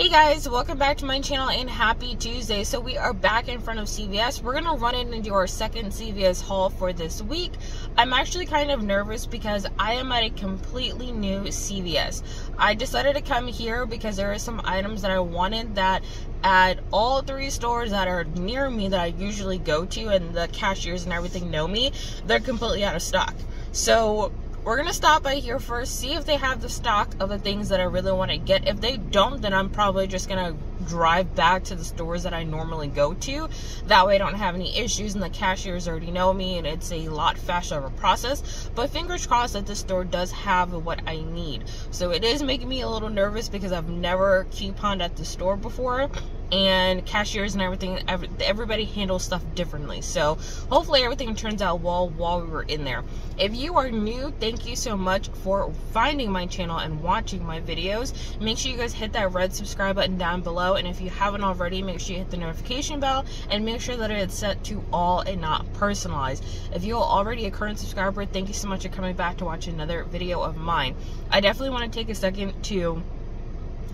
Hey guys, welcome back to my channel and happy Tuesday. So we are back in front of CVS. We're gonna run in and do our second CVS haul for this week. I'm actually kind of nervous because I am at a completely new CVS. I decided to come here because there are some items that I wanted that at all three stores that are near me that I usually go to and the cashiers and everything know me, they're completely out of stock. So we're gonna stop by here first, see if they have the stock of the things that I really want to get. If they don't, then I'm probably just gonna drive back to the stores that I normally go to. That way I don't have any issues and the cashiers already know me and it's a lot faster of a process. But fingers crossed that this store does have what I need. So it is making me a little nervous because I've never couponed at the store before and cashiers and everything everybody handles stuff differently. So hopefully everything turns out well while we were in there. If you are new thank you so much for finding my channel and watching my videos. Make sure you guys hit that red subscribe button down below and if you haven't already make sure you hit the notification bell and make sure that it's set to all and not personalized. If you're already a current subscriber thank you so much for coming back to watch another video of mine. I definitely want to take a second to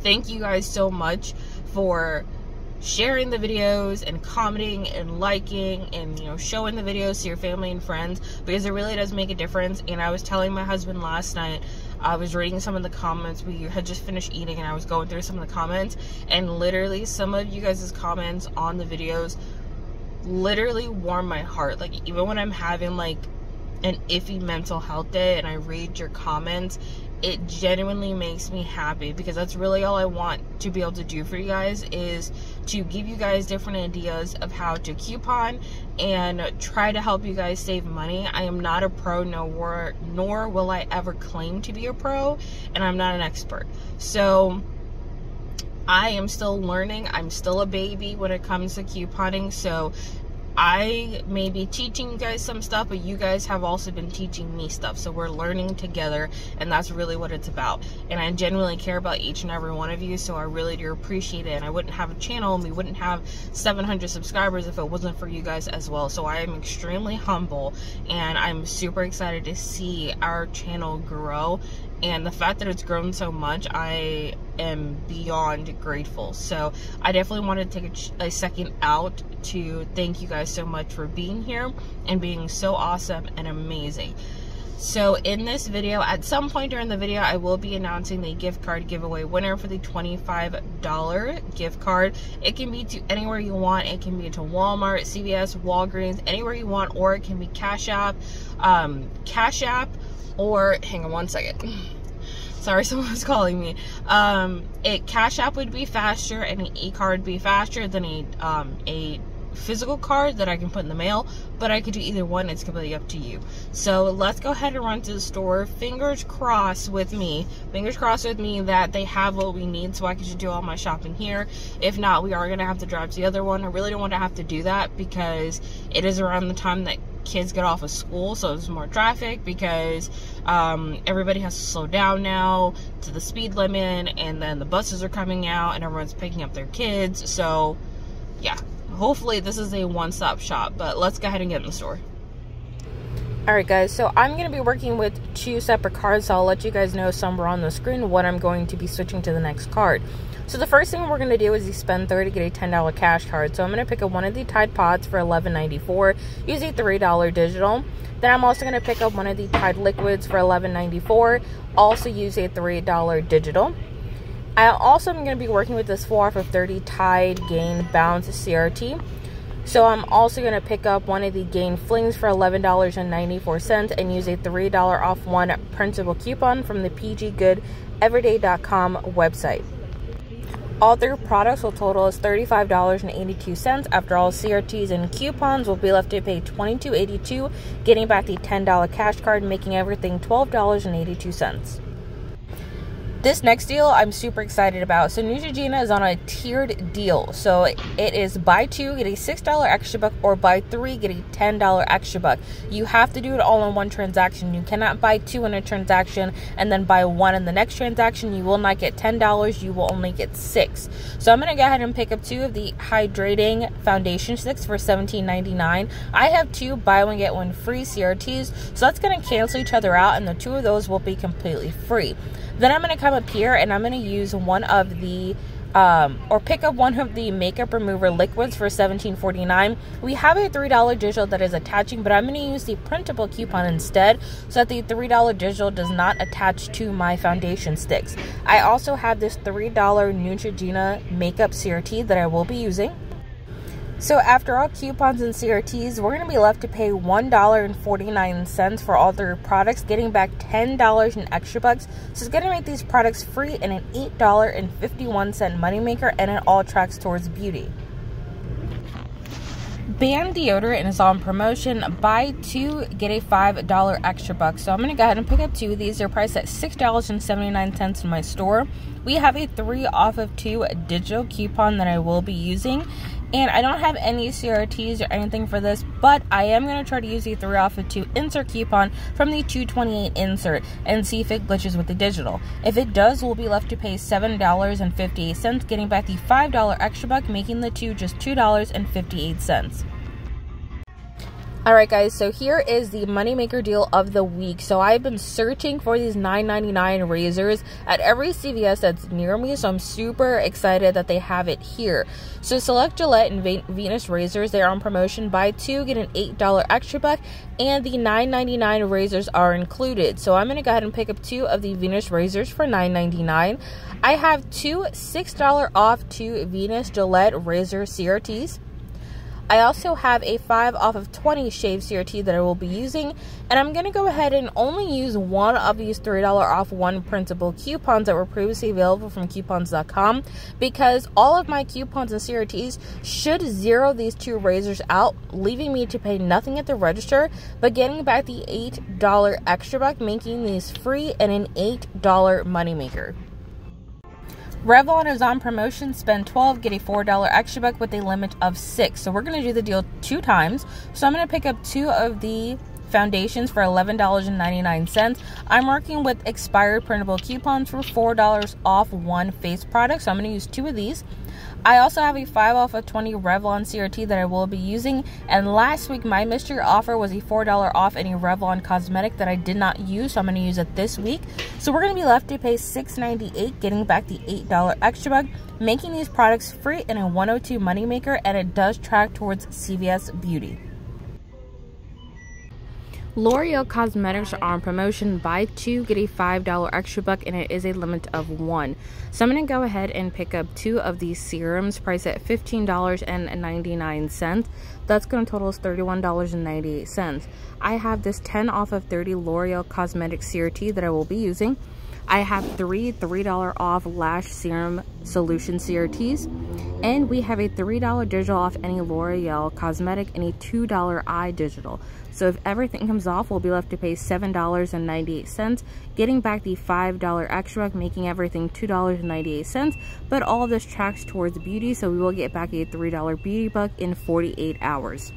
thank you guys so much for sharing the videos and commenting and liking and you know showing the videos to your family and friends because it really does make a difference. And i was telling my husband last night i was reading some of the comments. We had just finished eating and i was going through some of the comments. And literally some of you guys' comments on the videos literally warm my heart. Like even when i'm having like an iffy mental health day and i read your comments it genuinely makes me happy because that's really all I want to be able to do for you guys is to give you guys different ideas of how to coupon and try to help you guys save money. I am not a pro nor nor will I ever claim to be a pro and I'm not an expert. So I am still learning. I'm still a baby when it comes to couponing. So I may be teaching you guys some stuff, but you guys have also been teaching me stuff. So we're learning together, and that's really what it's about. And I genuinely care about each and every one of you, so I really do appreciate it. And I wouldn't have a channel, and we wouldn't have 700 subscribers if it wasn't for you guys as well. So I am extremely humble, and I'm super excited to see our channel grow and the fact that it's grown so much i am beyond grateful. So i definitely want to take a, a, second out to thank you guys so much for being here and being so awesome and amazing. So in this video at some point during the video i will be announcing the gift card giveaway winner for the $25 gift card. It can be to anywhere you want. It can be to walmart cvs walgreens anywhere you want or it can be cash app um, cash app or hang on one second sorry someone's calling me um it cash app would be faster and an e-card would be faster than a um a physical card that I can put in the mail, but I could do either one. It's completely up to you. So let's go ahead and run to the store. Fingers crossed with me. Fingers crossed with me that they have what we need so I can just do all my shopping here. If not, we are going to have to drive to the other one. I really don't want to have to do that because it is around the time that kids get off of school, so there's more traffic because um, everybody has to slow down now to the speed limit, and then the buses are coming out, and everyone's picking up their kids. So, yeah, hopefully this is a one-stop shop. But let's go ahead and get in the store. Alright guys, so I'm to be working with two separate cards, so I'll let you guys know somewhere on the screen what I'm going to be switching to the next card. So the first thing we're going to do is you spend 30 to get a $10 cash card. So I'm going to pick up one of the Tide Pods for $11.94, use a $3 digital. Then I'm also going to pick up one of the Tide Liquids for $11.94, also use a $3 digital. I also am going to be working with this 4 off of 30 Tide Gain Bounce CRT. So I'm also going to pick up one of the Gain Flings for $11.94 and use a $3 off one principal coupon from the pggoodeveryday.com website. All three products will total us $35.82. After all CRTs and coupons, will be left to pay $22.82, getting back the $10 cash card, making everything $12.82. This next deal I'm super excited about. So Neutrogena is on a tiered deal. So it is buy two, get a $6 extra buck, or buy three, get a $10 extra buck. You have to do it all in one transaction. You cannot buy two in a transaction and then buy one in the next transaction. You will not get $10, you will only get six. So I'm going to go ahead and pick up two of the hydrating foundation sticks for $17.99. I have two buy one, get one free CRTs. So that's going to cancel each other out, and the two of those will be completely free. Then I'm going to come up here and I'm going to use one of the um, or pick up one of the makeup remover liquids for $17.49. We have a $3 digital that is attaching, but I'm going to use the printable coupon instead so that the $3 digital does not attach to my foundation sticks. I also have this $3 Neutrogena makeup CRT that I will be using. So after all coupons and CRTs, we're going to be left to pay $1.49 for all their products, getting back $10 in extra bucks. So it's going to make these products free and an $8.51 moneymaker, and it all tracks towards beauty. Ban deodorant is on promotion. Buy two, get a $5 extra buck. So I'm going to go ahead and pick up two of these. They're priced at $6.79 in my store. We have a three off of two digital coupon that I will be using. And I don't have any CRTs or anything for this, but I am going to try to use the 3 off of 2 insert coupon from the 228 insert and see if it glitches with the digital. If it does, we'll be left to pay $7.58, getting back the $5 extra buck, making the two just $2.58. Alright guys, so here is the moneymaker deal of the week. So I've been searching for these $9.99 razors at every CVS that's near me, so I'm super excited that they have it here. So select Gillette and Venus razors, they're on promotion. Buy two, get an $8 extra buck, and the $9.99 razors are included. So I'm going to go ahead and pick up two of the Venus razors for $9.99. I have two $6 off two Venus Gillette razor CRTs. I also have a 5 off of 20 shave CRT that I will be using, and I'm going to go ahead and only use one of these $3 off one printable coupons that were previously available from coupons.com because all of my coupons and CRTs should zero these two razors out, leaving me to pay nothing at the register, but getting back the $8 extra buck, making these free and an $8 moneymaker. Revlon is on promotion. Spend 12, get a $4 extra buck with a limit of 6. So we're going to do the deal two times. So I'm going to pick up two of the foundations for $11.99. I'm working with expired printable coupons for $4 off one face product. So I'm going to use two of these. I also have a 5 off of 20 Revlon CRT that I will be using. And last week, my mystery offer was a $4 off any Revlon cosmetic that I did not use. So I'm going to use it this week. So we're going to be left to pay $6.98, getting back the $8 extra bug, making these products free in a 102 moneymaker. And it does track towards CVS Beauty. L'Oreal Cosmetics are on promotion. Buy two, get a $5 extra buck, and it is a limit of one. So I'm going to go ahead and pick up two of these serums, priced at $15.99. That's going to total us $31.98. I have this 10 off of 30 L'Oreal Cosmetics CRT that I will be using. I have three $3 off lash serum solution CRTs. And we have a $3 digital off any L'Oreal cosmetic and a $2 eye digital. So if everything comes off, we'll be left to pay $7.98, getting back the $5 extra, making everything $2.98. But all of this tracks towards beauty, so we will get back a $3 beauty buck in 48 hours.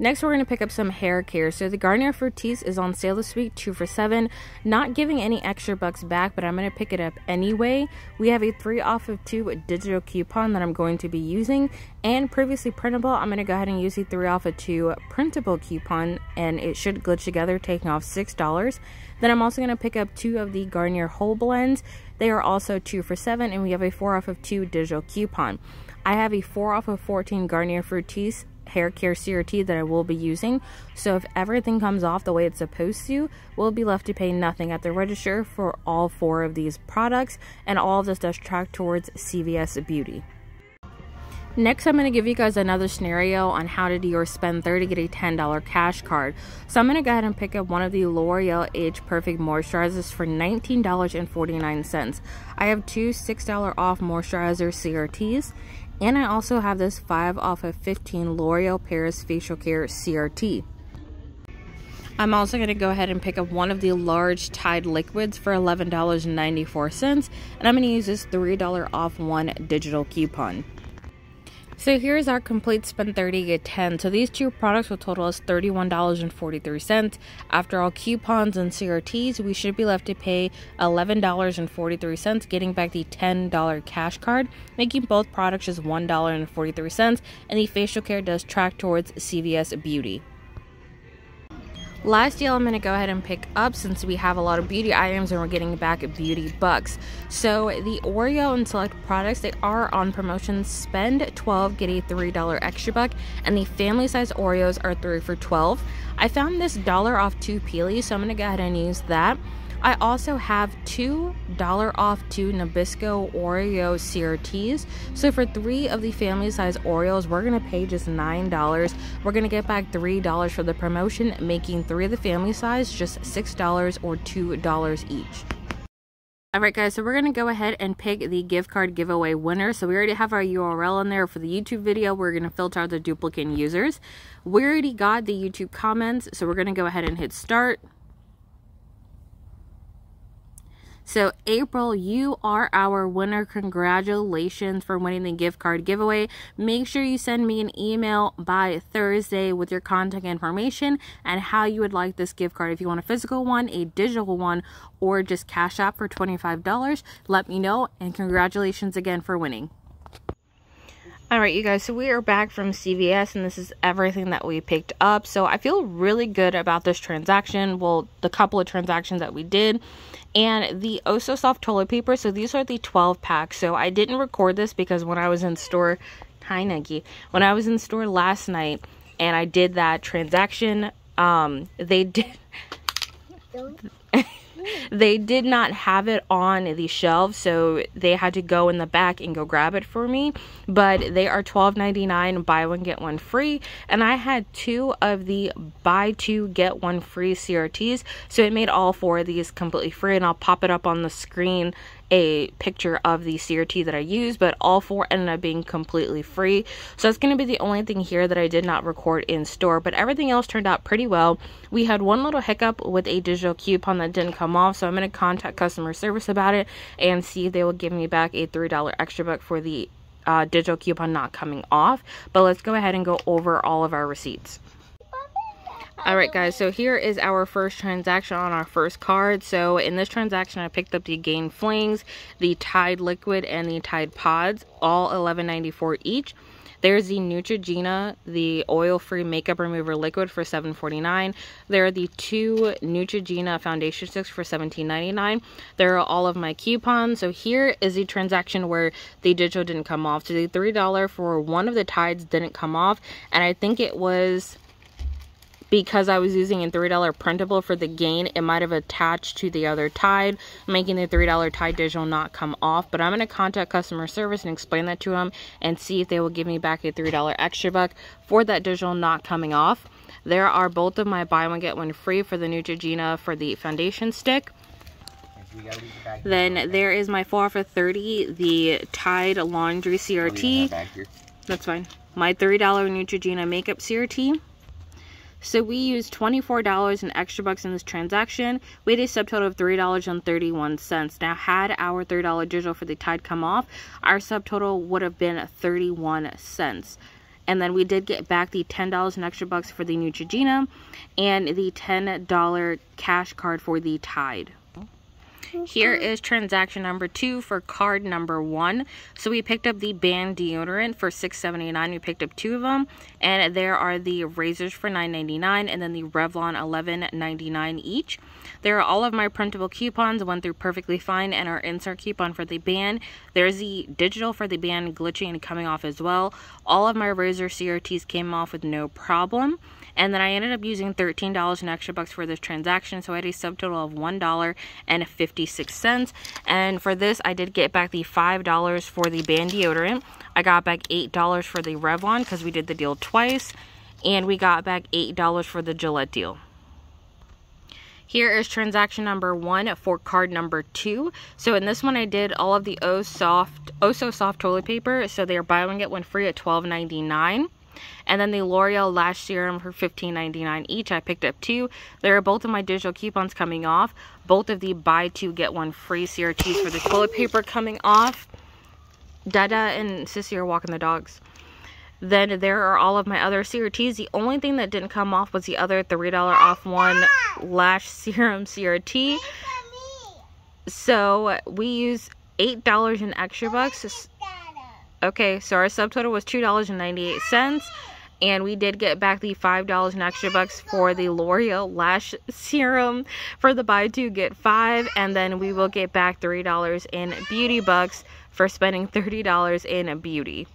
Next, we're going to pick up some hair care. So the Garnier Fructis is on sale this week, two for seven. Not giving any extra bucks back, but I'm going to pick it up anyway. We have a three off of two digital coupon that I'm going to be using. And previously printable, I'm going to go ahead and use the three off of two printable coupon, and it should glitch together, taking off $6. Then I'm also going to pick up two of the Garnier Whole Blends. They are also two for seven, and we have a four off of two digital coupon. I have a 4 off of 14 Garnier Fructis hair care CRT that I will be using. So if everything comes off the way it's supposed to, we'll be left to pay nothing at the register for all four of these products. And all of this does track towards CVS Beauty. Next, I'm going to give you guys another scenario on how to do your spend 30 to get a $10 cash card. So I'm going to go ahead and pick up one of the L'Oreal Age Perfect Moisturizers for $19.49. I have two $6 off moisturizer CRTs and I also have this 5 off of 15 L'Oreal Paris Facial Care CRT. I'm also going to go ahead and pick up one of the large Tide liquids for $11.94 and I'm going to use this $3 off one digital coupon. So here's our complete spend 30 get 10. So these two products will total us $31.43. After all coupons and CRTs, we should be left to pay $11.43, getting back the $10 cash card, making both products just $1.43. And the facial care does track towards CVS Beauty. Last deal I'm going to go ahead and pick up since we have a lot of beauty items and we're getting back beauty bucks. So the Oreo and select products, they are on promotion. Spend 12, get a $3 extra buck. And the family size Oreos are 3 for 12. I found this dollar off two peely, so I'm going to go ahead and use that. I also have two dollar off two Nabisco Oreo CRTs. So for three of the family size Oreos, we're gonna pay just nine dollars. We're gonna get back three dollars for the promotion, making three of the family size just six dollars or two dollars each. Alright guys, so we're going to go ahead and pick the gift card giveaway winner. So we already have our URL in there for the YouTube video. We're going to filter out the duplicate users. We already got the YouTube comments, so we're going to go ahead and hit start. So, April, you are our winner. Congratulations for winning the gift card giveaway. Make sure you send me an email by Thursday with your contact information and how you would like this gift card. If you want a physical one, a digital one, or just cash out for $25, let me know. And congratulations again for winning. Alright you guys, so we are back from CVS and this is everything that we picked up. So I feel really good about this transaction. Well, the couple of transactions that we did. And the Oh So Soft toilet paper, so these are the 12 packs. So I didn't record this because when I was in store, hi Nuggy, when I was in store last night and I did that transaction, um, they did... they did not have it on the shelves so they had to go in the back and go grab it for me. But they are $12.99 buy one get one free. And i had two of the buy two get one free crts so it made all four of these completely free and i'll pop it up on the screen a picture of the CRT that I use, but all four ended up being completely free. So that's going to be the only thing here that I did not record in store, but everything else turned out pretty well. We had one little hiccup with a digital coupon that didn't come off, so I'm going to contact customer service about it and see if they will give me back a $3 extra buck for the uh, digital coupon not coming off. But let's go ahead and go over all of our receipts. Alright guys, so here is our first transaction on our first card. So in this transaction, I picked up the Gain Flings, the Tide Liquid, and the Tide Pods, all $11.94 each. There's the Neutrogena, the oil-free makeup remover liquid for $7.49. There are the two Neutrogena foundation sticks for $17.99. There are all of my coupons. So here is the transaction where the digital didn't come off. So the $3 for one of the Tides didn't come off. And I think it was because I was using a $3 printable for the gain, it might have attached to the other Tide, making the $3 Tide digital not come off. But I'm going to contact customer service and explain that to them and see if they will give me back a $3 extra buck for that digital not coming off. There are both of my buy one get one free for the Neutrogena for the foundation stick. Then there is my 4 for 30, the Tide Laundry CRT. That's fine. My $30 Neutrogena Makeup CRT. So we used $24 in extra bucks in this transaction. We had a subtotal of $3.31. Now, had our $3 digital for the Tide come off, our subtotal would have been 31 cents. And then we did get back the $10 in extra bucks for the Neutrogena and the $10 cash card for the Tide. Here is transaction number two for card number one. So we picked up the Ban deodorant for $6.79. We picked up two of them. And there are the razors for $9.99 and then the Revlon $11.99 each. There are all of my printable coupons, went through perfectly fine, and our insert coupon for the Ban. There's the digital for the Ban glitching and coming off as well. All of my razor CRTs came off with no problem. And then I ended up using $13 in extra bucks for this transaction. So I had a subtotal of $1.56. And for this, I did get back the $5 for the Ban deodorant. I got back $8 for the Revlon because we did the deal twice. And we got back $8 for the Gillette deal. Here is transaction number one for card number two. So in this one, I did all of the O Soft, Oh So Soft toilet paper. So they are buy one, get one free at $12.99. And then the L'Oreal Lash Serum for $15.99 each. I picked up two. There are both of my digital coupons coming off. Both of the buy two, get one free CRTs for the toilet paper coming off. Dada and Sissy are walking the dogs. Then there are all of my other CRTs. The only thing that didn't come off was the other $3 off one Lash Serum CRT. So we use $8 in extra bucks. Okay, so our subtotal was $2.98. and we did get back the $5 and extra bucks for the L'Oreal Lash Serum for the buy two, get five, and then we will get back $3 in beauty bucks for spending $30 in beauty.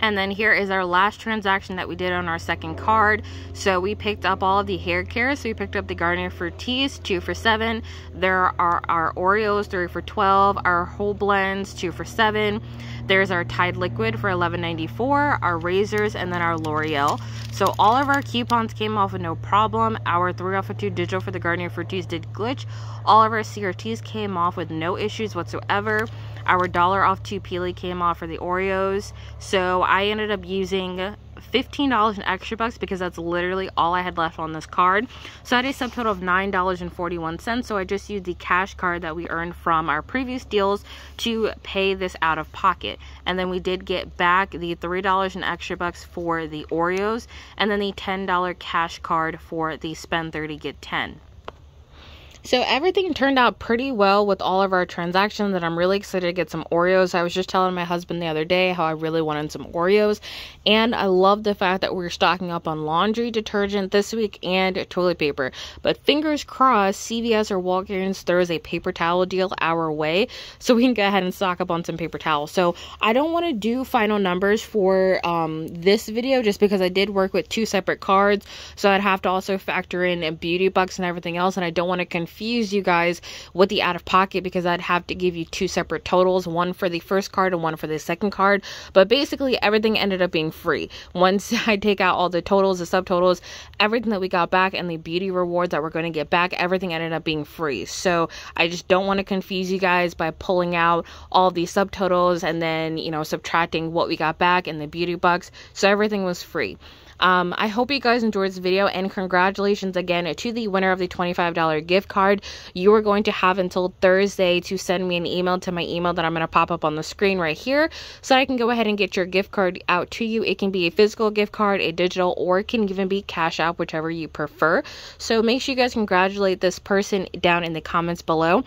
And then here is our last transaction that we did on our second card. So we picked up all of the hair care. So we picked up the Garnier Fructis, two for seven. There are our Oreos, three for 12. Our whole blends, two for seven. There's our Tide Liquid for $11.94, our razors, and then our L'Oreal. So all of our coupons came off with no problem. Our 3 off of 2 digital for the Garnier Fructis did glitch. All of our CRTs came off with no issues whatsoever. Our dollar off 2 Peely came off for the Oreos. So I ended up using $15 in extra bucks because that's literally all I had left on this card. So I had a subtotal of $9.41. So I just used the cash card that we earned from our previous deals to pay this out of pocket. And then we did get back the $3 in extra bucks for the Oreos and then the $10 cash card for the spend 30 get 10. So everything turned out pretty well with all of our transactions and I'm really excited to get some Oreos. I was just telling my husband the other day how I really wanted some Oreos and I love the fact that we're stocking up on laundry detergent this week and toilet paper. But fingers crossed, CVS or Walgreens throws a paper towel deal our way so we can go ahead and stock up on some paper towels. So I don't want to do final numbers for um, this video just because I did work with two separate cards. So I'd have to also factor in beauty bucks and everything else and I don't want to confuse confuse you guys with the out of pocket because I'd have to give you two separate totals, one for the first card and one for the second card. But basically, everything ended up being free. Once I take out all the totals, the subtotals, everything that we got back, and the beauty rewards that we're going to get back, everything ended up being free. So I just don't want to confuse you guys by pulling out all these subtotals and then, you know, subtracting what we got back and the beauty bucks. So everything was free. Um, I hope you guys enjoyed this video and congratulations again to the winner of the $25 gift card. You are going to have until Thursday to send me an email to my email that I'm going to pop up on the screen right here so I can go ahead and get your gift card out to you. It can be a physical gift card, a digital, or it can even be cash out, whichever you prefer. So make sure you guys congratulate this person down in the comments below.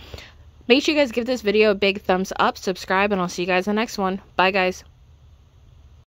Make sure you guys give this video a big thumbs up, subscribe, and I'll see you guys in the next one. Bye, guys.